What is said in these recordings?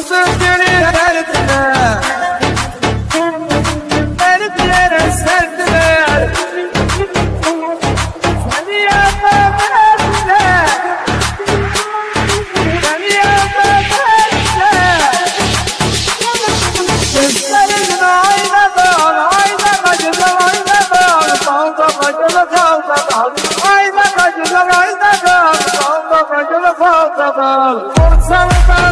Kaldım geri derdine Dertlere serdiler Seni yapma derdine Seni yapma derdine Gözlerin aynadan Ayna kaçıdan aynadan Kalda kaçılı kaldadan Ayna kaçıdan aynadan Kalda kaçılı kaldadan Korsalı dağlarında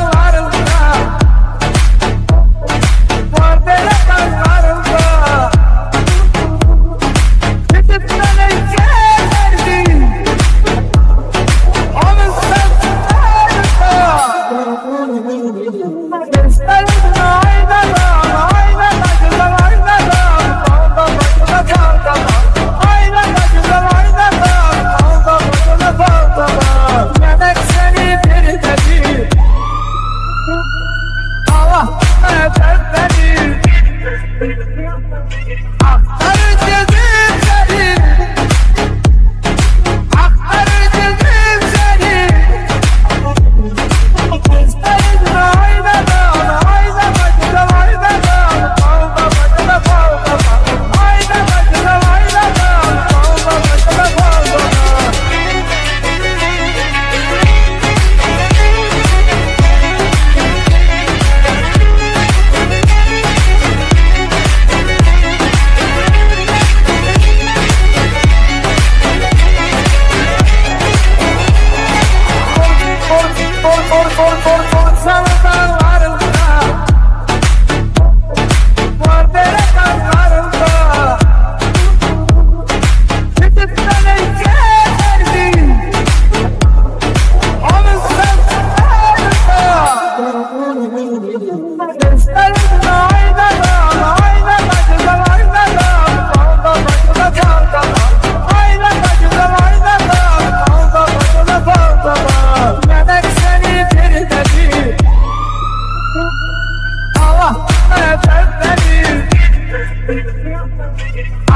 Stay Oh. Ich